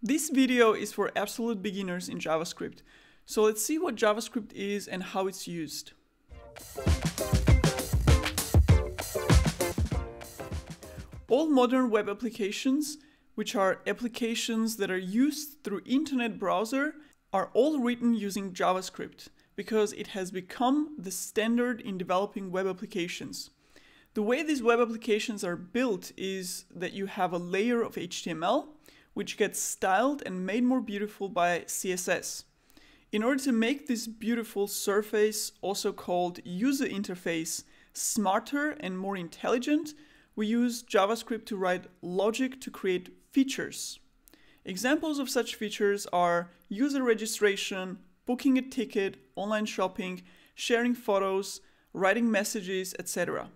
This video is for absolute beginners in JavaScript. So let's see what JavaScript is and how it's used. All modern web applications, which are applications that are used through internet browser, are all written using JavaScript because it has become the standard in developing web applications. The way these web applications are built is that you have a layer of HTML which gets styled and made more beautiful by CSS. In order to make this beautiful surface, also called user interface, smarter and more intelligent, we use JavaScript to write logic to create features. Examples of such features are user registration, booking a ticket, online shopping, sharing photos, writing messages, etc.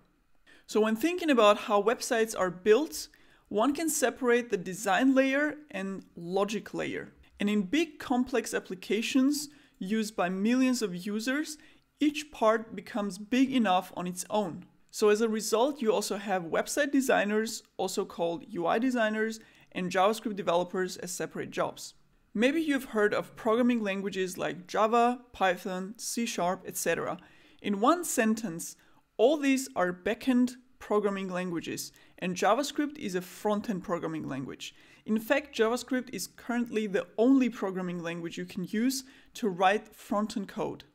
So when thinking about how websites are built, one can separate the design layer and logic layer. And in big complex applications used by millions of users, each part becomes big enough on its own. So as a result, you also have website designers, also called UI designers, and JavaScript developers as separate jobs. Maybe you've heard of programming languages like Java, Python, C Sharp, etc. In one sentence, all these are backend programming languages, and JavaScript is a front end programming language. In fact, JavaScript is currently the only programming language you can use to write front end code.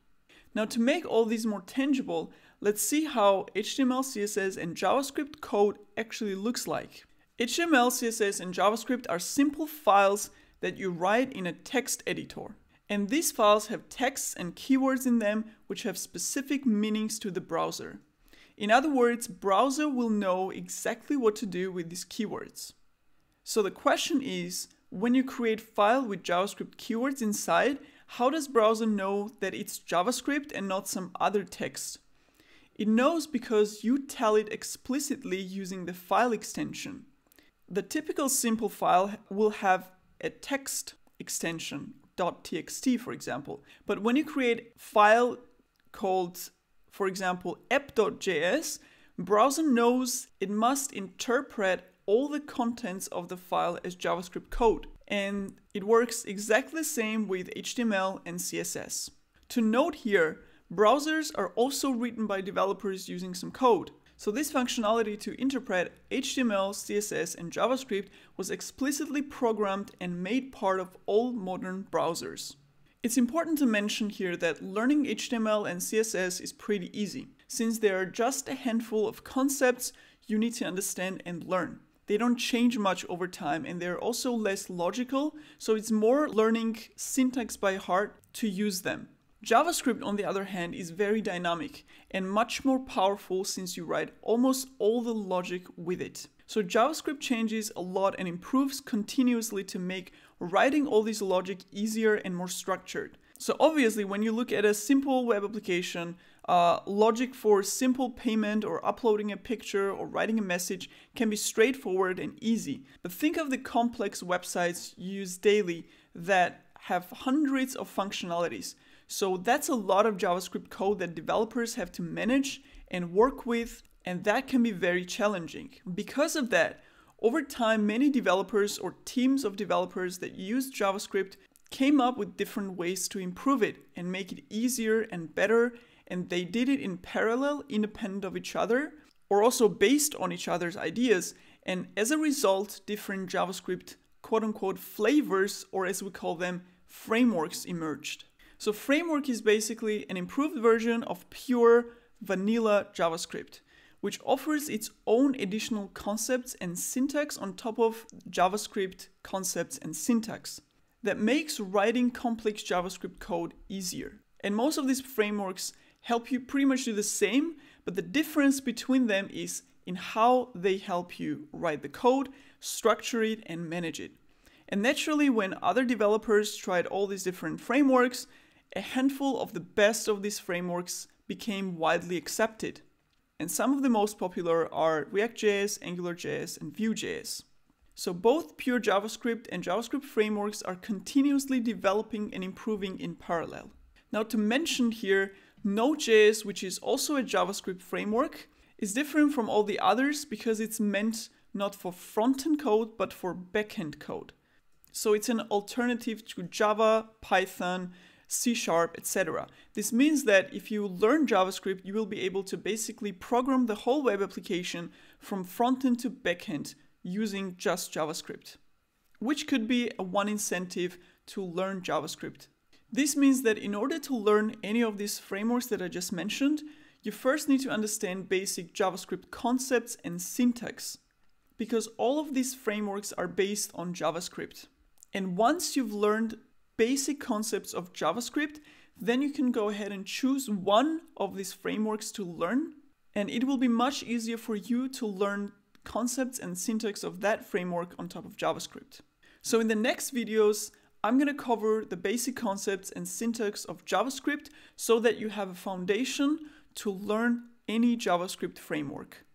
Now, to make all these more tangible, let's see how HTML, CSS, and JavaScript code actually looks like. HTML, CSS, and JavaScript are simple files that you write in a text editor. And these files have texts and keywords in them which have specific meanings to the browser. In other words, browser will know exactly what to do with these keywords. So the question is, when you create file with JavaScript keywords inside, how does browser know that it's JavaScript and not some other text? It knows because you tell it explicitly using the file extension. The typical simple file will have a text extension, .txt for example. But when you create file called for example, app.js, browser knows it must interpret all the contents of the file as JavaScript code. And it works exactly the same with HTML and CSS. To note here, browsers are also written by developers using some code. So this functionality to interpret HTML, CSS, and JavaScript was explicitly programmed and made part of all modern browsers. It's important to mention here that learning HTML and CSS is pretty easy, since there are just a handful of concepts you need to understand and learn. They don't change much over time and they're also less logical, so it's more learning syntax by heart to use them. JavaScript, on the other hand, is very dynamic and much more powerful since you write almost all the logic with it. So JavaScript changes a lot and improves continuously to make writing all this logic easier and more structured. So obviously, when you look at a simple web application, uh, logic for simple payment or uploading a picture or writing a message can be straightforward and easy. But think of the complex websites you use daily that have hundreds of functionalities. So that's a lot of JavaScript code that developers have to manage and work with, and that can be very challenging. Because of that, over time, many developers or teams of developers that use JavaScript came up with different ways to improve it and make it easier and better, and they did it in parallel, independent of each other, or also based on each other's ideas. And as a result, different JavaScript quote unquote flavors, or as we call them, frameworks emerged. So, framework is basically an improved version of pure vanilla JavaScript which offers its own additional concepts and syntax on top of JavaScript concepts and syntax that makes writing complex JavaScript code easier. And most of these frameworks help you pretty much do the same, but the difference between them is in how they help you write the code, structure it, and manage it. And naturally, when other developers tried all these different frameworks, a handful of the best of these frameworks became widely accepted and some of the most popular are React.js, AngularJS, and Vue.js. So both pure JavaScript and JavaScript frameworks are continuously developing and improving in parallel. Now to mention here, Node.js, which is also a JavaScript framework, is different from all the others because it's meant not for front-end code but for back-end code. So it's an alternative to Java, Python, C Sharp, etc. This means that if you learn JavaScript, you will be able to basically program the whole web application from front end to back end using just JavaScript, which could be a one incentive to learn JavaScript. This means that in order to learn any of these frameworks that I just mentioned, you first need to understand basic JavaScript concepts and syntax, because all of these frameworks are based on JavaScript. And once you've learned basic concepts of JavaScript, then you can go ahead and choose one of these frameworks to learn, and it will be much easier for you to learn concepts and syntax of that framework on top of JavaScript. So in the next videos, I'm going to cover the basic concepts and syntax of JavaScript so that you have a foundation to learn any JavaScript framework.